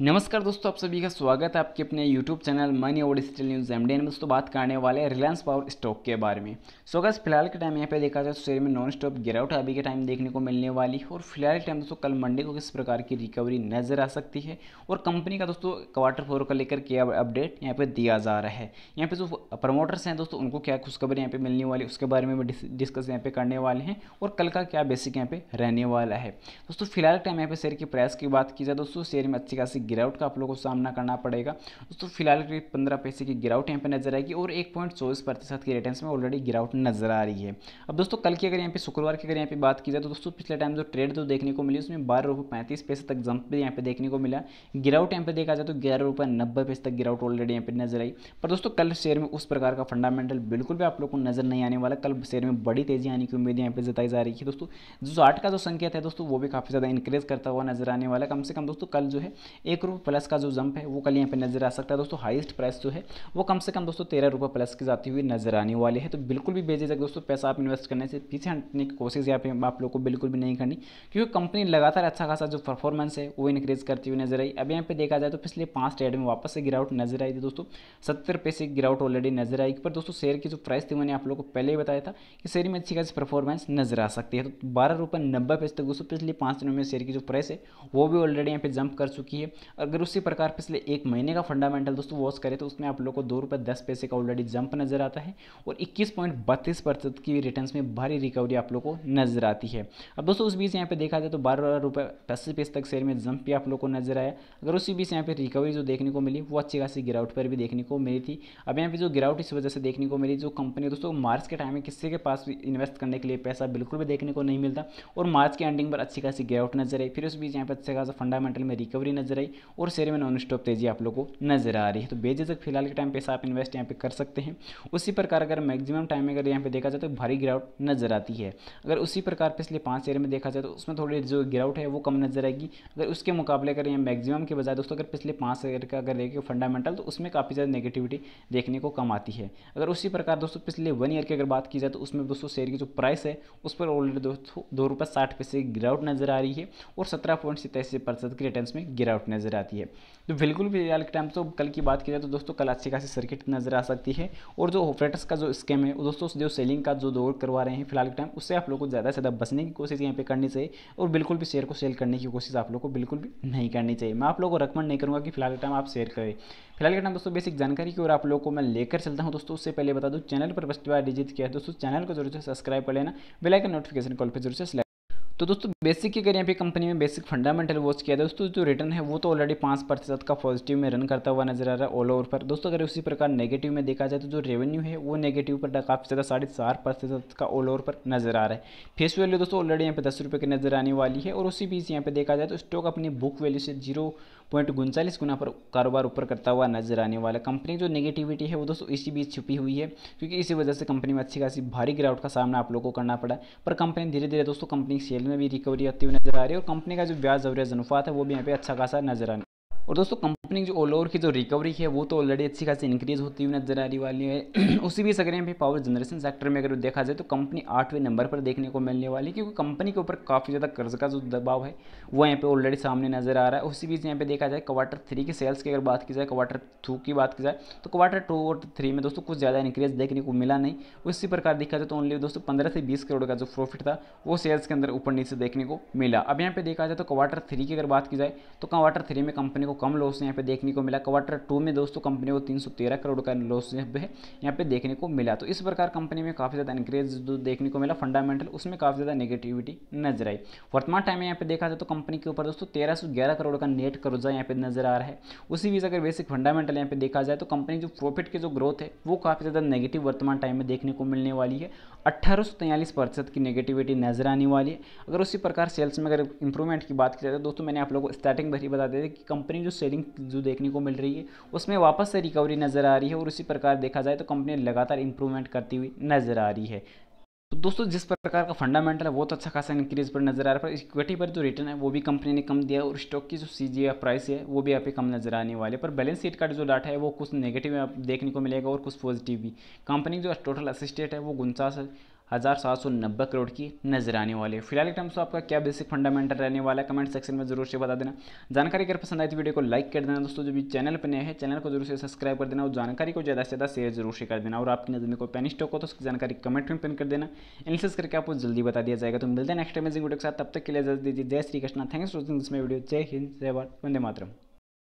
नमस्कार दोस्तों, आप सभी का स्वागत है आपके अपने YouTube चैनल मनी और डिजिटल न्यूज़ एम में। दोस्तों, बात करने वाले हैं रिलायंस पावर स्टॉक के बारे में। सो अगर फ़िलहाल के टाइम यहाँ पे देखा जाए तो शेयर में नॉन स्टॉप गिरावट अभी के टाइम देखने को मिलने वाली है। और फ़िलहाल के टाइम दोस्तों, कल मंडे को किस प्रकार की रिकवरी नज़र आ सकती है? और कंपनी का दोस्तों क्वार्टर फोर का लेकर क्या अपडेट यहाँ पर दिया जा रहा है? यहाँ पे जो प्रमोटर्स हैं दोस्तों, उनको क्या खुशखबरी यहाँ पर मिलने वाली उसके बारे में डिस्कस यहाँ पे करने वाले हैं। और कल का क्या बेसिक यहाँ पे रहने वाला है? दोस्तों, फ़िलहाल के टाइम यहाँ पे शेयर की प्राइस की बात की जाए, दोस्तों शेयर में अच्छी खासी गिरावट का आप लोगों को सामना करना पड़ेगा। दोस्तों, फ़िलहाल करीब पंद्रह पैसे की गिरावट यहाँ पे नज़र आएगी और एक पॉइंट चौबीस प्रतिशत की रिटर्न में ऑलरेडी गिरावट नज़र आ रही है। अब दोस्तों, कल की अगर यहाँ पे शुक्रवार की अगर यहाँ पे बात की जाए तो दोस्तों, पिछले टाइम जो ट्रेड जो देखने को मिली, उसमें बारह रुपये पैंतीस पैसे तक जंप भी यहाँ पे देखने को मिला। गिरावट यहाँ पे देखा जाए तो ग्यारह रुपये नब्बे पैसे तक गिरावट ऑलरेडी यहाँ पे नज़र आई। पर दोस्तों, कल शेयर में उस प्रकार का फंडामेंटल बिल्कुल भी आप लोग को नज़र नहीं आने वाला। कल शेयर में बड़ी तेज़ी आने की उम्मीद यहाँ पे जताई जा रही है। दोस्तों, जो आठ का जो संकेत है, दोस्तों, वो भी काफ़ी ज़्यादा इंक्रीज करता हुआ नज़र आने वाला कम से कम दोस्तों, कल जो है एक रुपये प्लस का जो जंप है, वो कल यहाँ पे नज़र आ सकता है। दोस्तों हाईएस्ट प्राइस जो है, वो कम से कम दोस्तों तेरह रुपये प्लस की जाती हुई नज़र आने वाली है। तो बिल्कुल भी बेझिझक दोस्तों, पैसा आप इन्वेस्ट करने से पीछे हटने की कोशिश यहाँ पे आप लोग को बिल्कुल भी नहीं करनी, क्योंकि कंपनी लगातार अच्छा खासा जो परफॉर्मेंस है, वो इंक्रीज करती हुई नज़र आई। अब यहाँ पे देखा जाए तो पिछले पाँच ट्रेड में वापस से गिरावट नज़र आई थी दोस्तों। सत्तर पैसे की गिरावट ऑलरेडी नज़र आई, पर दोस्तों शेयर की जो प्राइस थी, मैंने आप लोग को पहले ही बताया था कि शेयर में अच्छी खासी परफॉर्मेंस नज़र आ सकती है। तो बारह रुपये नब्बे पैसे तक दोस्तों, पिछले पाँच दिनों में शेयर की जो प्राइस है, वो भी ऑलरेडी यहाँ पे जंप कर चुकी है। अगर उसी प्रकार पिछले एक महीने का फंडामेंटल दोस्तों वॉच करें तो उसमें आप लोग को दो रुपये दस पैसे का ऑलरेडी जंप नज़र आता है और इक्कीस पॉइंट बत्तीस प्रतिशत की रिटर्न में भारी रिकवरी आप लोग को नज़र आती है। अब दोस्तों उस बीच यहाँ पे देखा जाए तो बारह रुपये अस्सी पैसे तक शेयर में जंप भी आप लोग को नज़र आया। अगर उसी बीच यहाँ पे रिकवरी जो देखने को मिली, वो अच्छी खासी गिरावट पर भी देखने को मिली थी। अब यहाँ पे जो गिरावट इस वजह से देखने को मिली, जो कंपनी दोस्तों मार्च के टाइम में किसी के पास इन्वेस्ट करने के लिए पैसा बिल्कुल भी देखने को नहीं मिलता और मार्च के एंडिंग पर अच्छी खासी गिरावट नज़र आई। फिर उस बीच यहाँ पर अच्छे खासा फंडामेंटल में रिकवरी नज़र आई। और शेयर में नॉन स्टॉप तेज़ी आप लोग को नज़र आ रही है। तो बेझिझक फ़िलहाल के टाइम पैसा आप इन्वेस्ट यहाँ पे कर सकते हैं। उसी प्रकार अगर मैक्सिमम टाइम में अगर यहाँ पे देखा जाए तो भारी गिरावट नज़र आती है। अगर उसी प्रकार पिछले पाँच शेयर में देखा जाए तो उसमें थोड़ी जो गिरावट है वो कम नज़र आएगी। अगर उसके मुकाबले अगर यहाँ मैक्सिमम के बजाय दोस्तों अगर पिछले पाँच शेयर का अगर देखें फंडामेंटल तो उसमें काफ़ी ज़्यादा नेगेटिविटी देखने को कम आती है। अगर उसी प्रकार दोस्तों पिछले वन ईयर की अगर बात की जाए तो उसमें दोस्तों शेयर की जो प्राइस है, उस पर ऑलरेडी दोस्तों दो रुपये साठ पैसे की गिरावट नज़र आ रही है और सत्रह पॉइंट सतासी प्रतिशत के रिटर्न में गिरावट नज़र आती है। तो बिल्कुल भी के टाइम तो कल की बात की जाए तो दोस्तों, कल अच्छी खासी सर्किट नज़र आ सकती है। और जो ऑपरेटर्स का जो स्कैम है, दोस्तों, जो सेलिंग का जो दौर करवा रहे हैं फ़िलहाल के टाइम उससे आप लोग को ज़्यादा से ज़्यादा बचने की कोशिश यहाँ पे करनी चाहिए और बिल्कुल भी शेयर को सेल करने की कोशिश आप लोग को बिल्कुल भी नहीं करनी चाहिए। मैं आप लोग को रिकमेंड नहीं करूँगा कि फ़िलहाल के टाइम आप शेयर करें। फ़िलहाल के टाइम दोस्तों बेसिक जानकारी की और आप लोग को मैं लेकर चलता हूँ। दोस्तों, उससे पहले बता दूँ चैनल पर फ़र्स्ट बार डिजिट किया है। दोस्तों चैनल को ज़रूर से सब्सक्राइब कर लेना। बेलाइकन नोटिफिकेशन कॉल पर ज़रूर से तो दोस्तों बेसिक की अगर यहाँ पे कंपनी में बेसिक फंडामेंटल वॉच किया दोस्तों, जो रिटर्न है, वो तो ऑलरेडी पाँच प्रतिशत का पॉजिटिव में रन करता हुआ नज़र आ रहा है ऑल ओवर पर। दोस्तों, अगर उसी प्रकार नेगेटिव में देखा जाए तो जो रेवेन्यू है, वो नेगेटिव पर काफ़ी ज़्यादा साढ़े चार प्रतिशत का ऑल ओवर पर नज़र आ रहा है। फेस वैल्यू दोस्तों ऑलरेडी यहाँ पे दस रुपये की नज़र आने वाली है और उसी बीच यहाँ पे देखा जाए तो स्टॉक अपनी बुक वैल्यू से ज़ीरो पॉइंट उनचालीस गुना पर कारोबार ऊपर करता हुआ नज़र आने वाला कंपनी जो नेगेटिविटी है वो दोस्तों इसी बीच छुपी हुई है, क्योंकि इसी वजह से कंपनी में अच्छी खासी भारी गिरावट का सामना आप लोगों को करना पड़ा। पर कंपनी धीरे धीरे दोस्तों, कंपनी सेल में भी रिकवरी आती हुई नज़र आ रही है और कंपनी का जो ब्याज अवरेज अनुपात है वो भी यहाँ पे अच्छा खासा नज़र आने और दोस्तों कंपनी जो ऑल ओवर की जो रिकवरी है, वो तो ऑलरेडी अच्छी खासी इंक्रीज होती हुई नज़र आ रही वाली है। उसी भी अगर यहाँ पावर जनरेशन सेक्टर में अगर देखा जाए तो कंपनी आठवें नंबर पर देखने को मिलने वाली है, क्योंकि कंपनी के ऊपर काफ़ी ज़्यादा कर्ज का जो दबाव है, वो यहाँ पे ऑलरेडी सामने नज़र आ रहा है। उसी बीच यहाँ पे देखा जाए क्वार्टर थ्री के सेल्स की अगर बात की जाए क्वार्टर टू की बात की जाए तो क्वार्टर टू और थ्री में दोस्तों कुछ ज़्यादा इंक्रीज देखने को मिला नहीं। उसी प्रकार देखा जाए तो ओनली दोस्तों पंद्रह से बीस करोड़ का जो प्रॉफिट था, वो सेल्स के अंदर ऊपर नीचे देखने को मिला। अब यहाँ पे देखा जाए तो क्वार्टर थ्री की अगर बात की जाए तो क्वार्टर थ्री में कंपनी को कम लॉस यहाँ पे देखने को मिला। क्वार्टर टू में दोस्तों कंपनी को तीन सौ तेरह करोड़ का लॉस यहाँ पे देखने को मिला। तो इस प्रकार कंपनी में काफ़ी ज़्यादा इंक्रीज देखने को मिला। फंडामेंटल उसमें काफ़ी ज़्यादा नेगेटिविटी नज़र आई। वर्तमान टाइम में यहाँ पे देखा जाए तो कंपनी के ऊपर दोस्तों तेरह करोड़ का नेट कर्जा यहाँ पे नज़र आ रहा है। उसी बीच अगर बेसिक फंडामेंटल यहाँ पे देखा जाए तो कंपनी जो प्रॉफिट की जो ग्रोथ है, वो काफ़ी ज़्यादा नेगेटिव वर्तमान टाइम में देखने को मिलने वाली है। अट्ठारह प्रतिशत की नेगेटिविटी नज़र आने वाली है। अगर उसी प्रकार सेल्स में अगर इंप्रूवमेंट की बात की जाए तो दोस्तों मैंने आप लोगों को स्टार्टिंग भर ही बता दिया कि कंपनी जो सेलिंग जो देखने को मिल रही है, उसमें वापस से रिकवरी नज़र आ रही है और उसी प्रकार देखा जाए तो कंपनी लगातार इंप्रूवमेंट करती हुई नज़र आ रही है। तो दोस्तों, जिस प्रकार का फंडामेंटल है, वो तो अच्छा खासा इंक्रीज पर नज़र आ रहा है, पर इक्विटी पर जो रिटर्न है, वो भी कंपनी ने कम दिया और स्टॉक की जो सी जी प्राइस है, वो भी पे कम नज़र आने वाले पर बैलेंस शीट का जो डाटा है, वो कुछ नेगेटिव देखने को मिलेगा और कुछ पॉजिटिव भी। कंपनी जो टोटल असिस्टेट है, वो उनचास हज़ार सात सौ नब्बे करोड़ की नज़र आने वाली है। फ़िलहाल टाइम से आपका क्या बेसिक फंडामेंटल रहने वाला है कमेंट सेक्शन में ज़रूर से बता देना। जानकारी अगर पसंद आई तो वीडियो को लाइक कर देना। दोस्तों, जो भी चैनल पर नए हैं चैनल को ज़रूर से सब्सक्राइब कर देना और जानकारी को ज़्यादा से ज़्यादा शेयर ज़रूर से कर देना। और आपकी नज़र में कोई पेन स्टॉक हो तो उसकी जानकारी कमेंट में पिन कर देना। एनालिसिस करके आपको जल्दी बता दिया जाएगा। तो मिलते हैं नेक्स्ट अमेजिंग वीडियो के साथ। तब तक के लिए जल्दी दीजिए। जय Shri Krishna. Thanks for watching this video जय हिंद। जय भारत। वंदे मातरम।